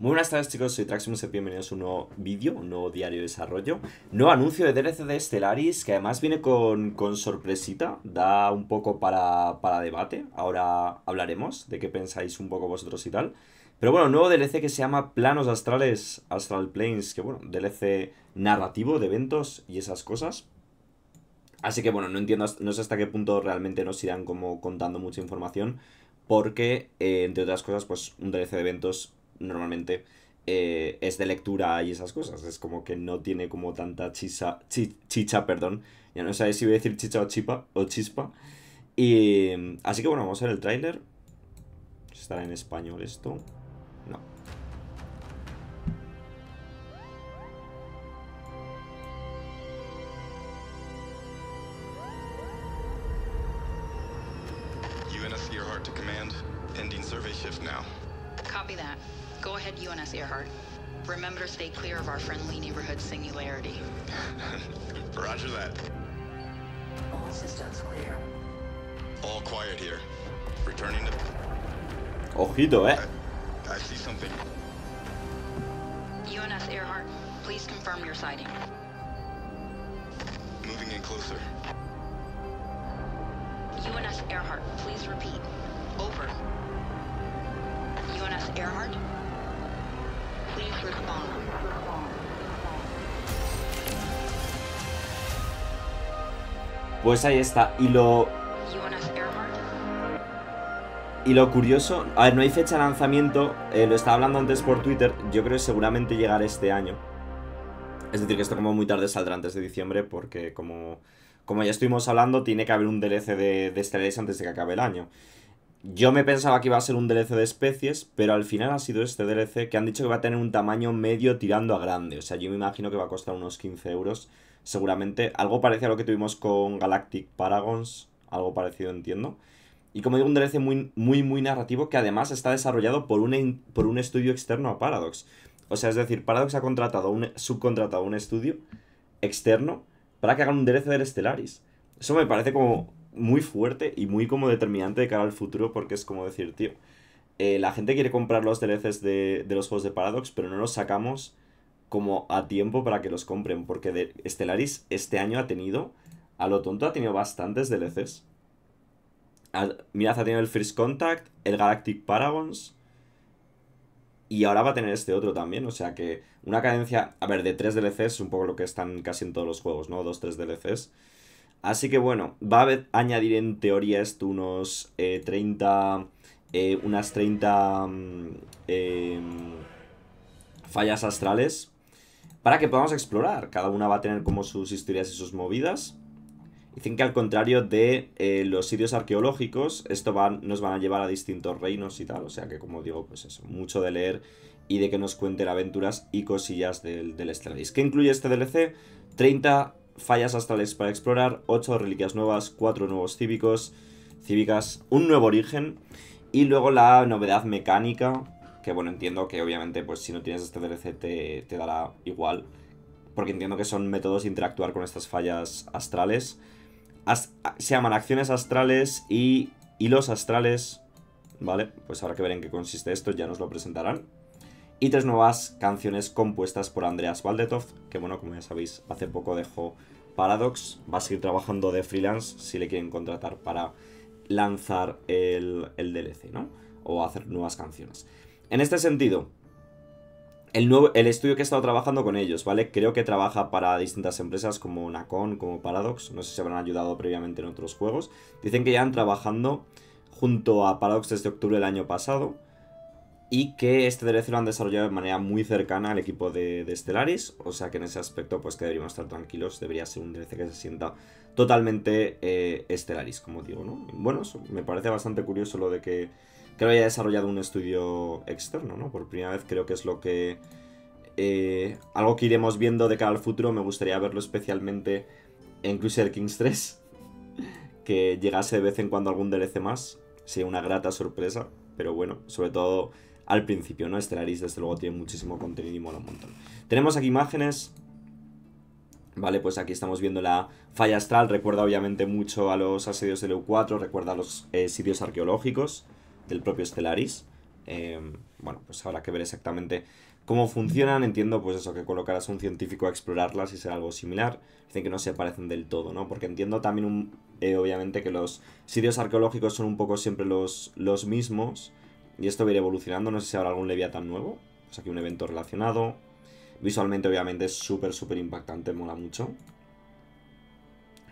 Muy buenas tardes chicos, soy Traximus bienvenidos a un nuevo vídeo, un nuevo diario de desarrollo. Nuevo anuncio de DLC de Stellaris que además viene con, con sorpresita Da un poco para, para, debate, ahora hablaremos de qué pensáis un poco vosotros y tal. Pero bueno, nuevo DLC que se llama Planos Astrales, Astral Planes Que bueno, DLC narrativo de eventos y esas cosas. Así que bueno, no entiendo, no sé hasta qué punto realmente nos irán como contando mucha información Porque, eh, entre otras cosas, pues un DLC de eventos normalmente eh, es de lectura y esas cosas. Es como que no tiene como tanta chicha, chicha, perdón. Ya no sé si voy a decir chicha o chipa o chispa. Y así que bueno, vamos a ver el tráiler. ¿Estará en español esto? No. UNSC Earhart to command. Pending survey shift now. Copy that. Go ahead, UNS Earhart. Remember to stay clear of our friendly neighborhood singularity. Roger that. All systems clear. All quiet here. Returning to... Ojito, eh. I, I see something. UNS Earhart, please confirm your sighting. Moving in closer. UNS Earhart, please repeat. Over. Earhart, Pues ahí está. Y lo... Y lo curioso... A ver, no hay fecha de lanzamiento. Eh, lo estaba hablando antes por Twitter. Yo creo que seguramente llegará este año. Es decir, que esto como muy tarde saldrá antes de diciembre porque como... Como ya estuvimos hablando, tiene que haber un DLC de, de este antes de que acabe el año. Yo me pensaba que iba a ser un DLC de especies, pero al final ha sido este DLC que han dicho que va a tener un tamaño medio tirando a grande. O sea, yo me imagino que va a costar unos 15 euros. Seguramente algo parecido a lo que tuvimos con Galactic Paragons. Algo parecido, entiendo. Y como digo, un DLC muy, muy, muy narrativo que además está desarrollado por un, por un estudio externo a Paradox. O sea, es decir, Paradox ha contratado un, subcontratado un estudio externo para que hagan un DLC del Stellaris. Eso me parece como muy fuerte y muy como determinante de cara al futuro porque es como decir, tío, eh, la gente quiere comprar los DLCs de, de, los juegos de Paradox, pero no los sacamos como a tiempo para que los compren, porque de Stellaris este año ha tenido, a lo tonto, ha tenido bastantes DLCs. mirad, ha tenido el First Contact, el Galactic Paragons, y ahora va a tener este otro también, o sea que una cadencia, a ver, de tres DLCs, un poco lo que están casi en todos los juegos, ¿no? Dos, tres DLCs. Así que bueno, va a añadir en teoría esto unos 30... Eh, eh, unas 30 mm, em, fallas astrales para que podamos explorar. Cada una va a tener como sus historias y sus movidas. Dicen que al contrario de eh, los sitios arqueológicos, esto nos van a llevar a distintos reinos y tal. O sea que, como digo, pues eso, mucho de leer y de que nos cuenten aventuras y cosillas del, del. ¿Qué incluye este DLC? 30 fallas astrales para explorar, 8 reliquias nuevas, 4 nuevos cívicos, cívicas, un nuevo origen y luego la novedad mecánica, que bueno, entiendo que obviamente pues si no tienes este DLC te, te dará igual, porque entiendo que son métodos de interactuar con estas fallas astrales. se llaman acciones astrales y hilos astrales, ¿vale? Pues habrá que ver en qué consiste esto, ya nos lo presentarán. Y tres nuevas canciones compuestas por Andreas Valdetov, que bueno, como ya sabéis, hace poco dejó Paradox. Va a seguir trabajando de freelance si le quieren contratar para lanzar el, DLC, ¿no? O hacer nuevas canciones. En este sentido, el, nuevo, estudio que he estado trabajando con ellos, ¿vale? Creo que trabaja para distintas empresas como Nacon, como Paradox. No sé si habrán ayudado previamente en otros juegos. Dicen que ya han trabajando junto a Paradox desde octubre del año pasado y que este DLC lo han desarrollado de manera muy cercana al equipo de, Stellaris, o sea que en ese aspecto pues que deberíamos estar tranquilos, debería ser un DLC que se sienta totalmente eh, Stellaris, como digo, ¿no? Bueno, me parece bastante curioso lo de que, que lo haya desarrollado un estudio externo, ¿no? Por primera vez creo que es lo que... Eh, algo que iremos viendo de cara al futuro, me gustaría verlo especialmente en Crusader Kings 3, que llegase de vez en cuando algún DLC más, sería una grata sorpresa, pero bueno, sobre todo al principio, ¿no? Stellaris desde luego tiene muchísimo contenido y mola un montón. Tenemos aquí imágenes, Vale, pues aquí estamos viendo la falla astral, recuerda obviamente mucho a los asedios del EU4, recuerda a los eh, sitios arqueológicos del propio Stellaris. Em, bueno, pues habrá que ver exactamente cómo funcionan. Entiendo, pues eso, que colocarás un científico a explorarlas y será algo similar. Dicen que no se parecen del todo, ¿no? Porque entiendo también, eh, obviamente, que los sitios arqueológicos son un poco siempre los, los mismos. Y esto va a ir evolucionando. No sé si habrá algún Leviathan nuevo. Pues aquí un evento relacionado. Visualmente, obviamente, es súper, súper impactante. Mola mucho.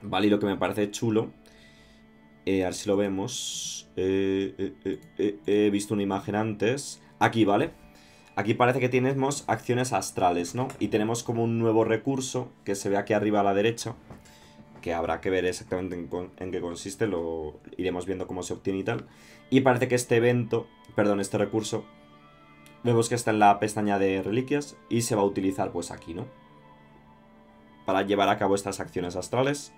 Vale, y lo que me parece chulo. Eh, a ver si lo vemos. Eh, eh, he visto una imagen antes. Aquí, ¿vale? Aquí parece que tenemos acciones astrales, ¿no? Y tenemos como un nuevo recurso que se ve aquí arriba a la derecha. Que habrá que ver exactamente en, qué consiste. Lo iremos viendo cómo se obtiene y tal. Y parece que este evento, perdón, este recurso Vemos que está en la pestaña de reliquias y se va a utilizar pues aquí, ¿no? Para llevar a cabo estas acciones astrales.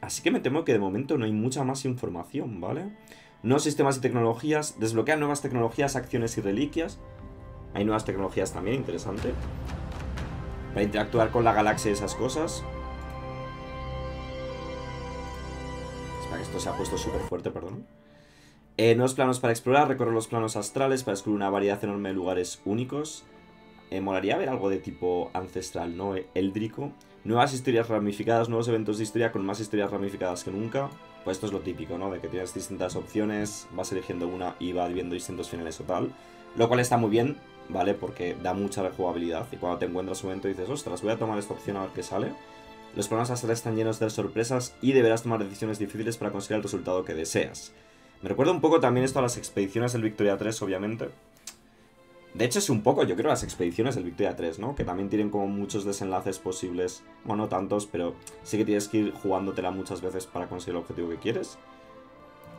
Así que me temo que de momento no hay mucha más información, ¿vale? Nuevos sistemas y tecnologías. Desbloquean nuevas tecnologías, acciones y reliquias. Hay nuevas tecnologías también, interesante. Para interactuar con la galaxia y esas cosas. Esto se ha puesto súper fuerte, perdón. Eh, nuevos planos para explorar, recorrer los planos astrales para descubrir una variedad enorme de lugares únicos. Eh, ver algo de tipo ancestral, ¿no? Eldrico. Nuevas historias ramificadas, nuevos eventos de historia con más historias ramificadas que nunca. Pues esto es lo típico, ¿no? De que tienes distintas opciones, vas eligiendo una y vas viendo distintos finales o tal. Lo cual está muy bien, ¿vale? Porque da mucha rejugabilidad. Y cuando te encuentras un evento dices, ostras, voy a tomar esta opción a ver qué sale. Los planos astrales están llenos de sorpresas y deberás tomar decisiones difíciles para conseguir el resultado que deseas. Me recuerda un poco también esto a las expediciones del Victoria 3, obviamente. De hecho, es un poco, yo creo, las expediciones del Victoria 3, ¿no? Que también tienen como muchos desenlaces posibles. Bueno, no tantos, pero sí que tienes que ir jugándotela muchas veces para conseguir el objetivo que quieres.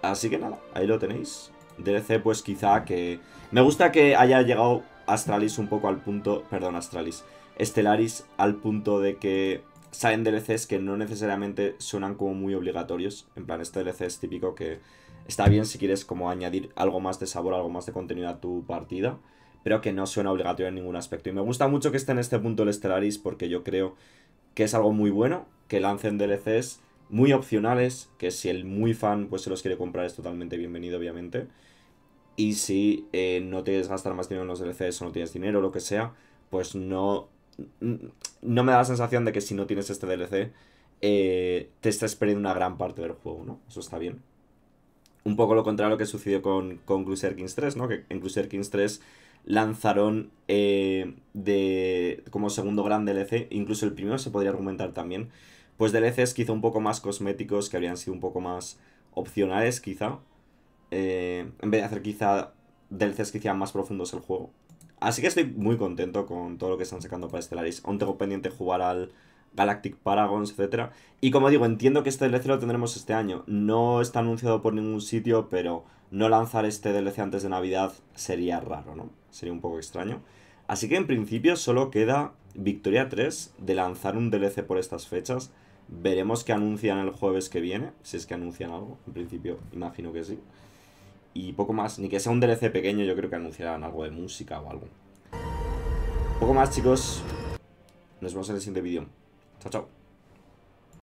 Así que nada, ahí lo tenéis. DLC, pues quizá que... Me gusta que haya llegado Astralis un poco al punto... Perdón, Astralis. Estelaris al punto de que salen DLCs que no necesariamente suenan como muy obligatorios. En plan, este DLC es típico que Está bien si quieres como añadir algo más de sabor, algo más de contenido a tu partida, pero que no suena obligatorio en ningún aspecto. Y me gusta mucho que esté en este punto el Stellaris porque yo creo que es algo muy bueno, que lancen DLCs muy opcionales, que si el muy fan pues se los quiere comprar es totalmente bienvenido, obviamente. Y si eh, no te quieres gastar más dinero en los DLCs o no tienes dinero lo que sea, pues no, no me da la sensación de que si no tienes este DLC eh, te estés perdiendo una gran parte del juego, ¿no? Eso está bien un poco lo contrario a lo que sucedió con, con Crusader Kings 3, ¿no? Que en Crusader Kings 3 lanzaron eh, de, como segundo gran DLC, incluso el primero se podría argumentar también, pues DLCs quizá un poco más cosméticos, que habrían sido un poco más opcionales quizá, eh, en vez de hacer quizá DLCs que hicieran más profundos el juego. Así que estoy muy contento con todo lo que están sacando para Stellaris. Aún tengo pendiente jugar al, Galactic Paragons, etcétera. Y como digo, entiendo que este DLC lo tendremos este año. No está anunciado por ningún sitio, pero no lanzar este DLC antes de Navidad sería raro, ¿no? Sería un poco extraño. Así que en principio solo queda Victoria 3 de lanzar un DLC por estas fechas. Veremos qué anuncian el jueves que viene, si es que anuncian algo. En principio, imagino que sí. Y poco más, ni que sea un DLC pequeño, yo creo que anunciarán algo de música o algo. Poco más, chicos. Nos vemos en el siguiente vídeo. 早走。